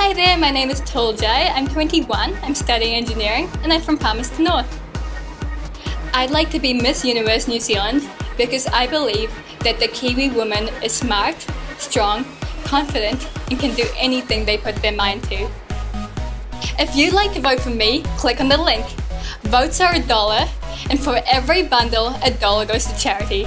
Hi there, my name is Tuljai. I'm 21, I'm studying engineering, and I'm from Palmerston North. I'd like to be Miss Universe New Zealand because I believe that the Kiwi woman is smart, strong, confident, and can do anything they put their mind to. If you'd like to vote for me, click on the link. Votes are a dollar, and for every bundle, a dollar goes to charity.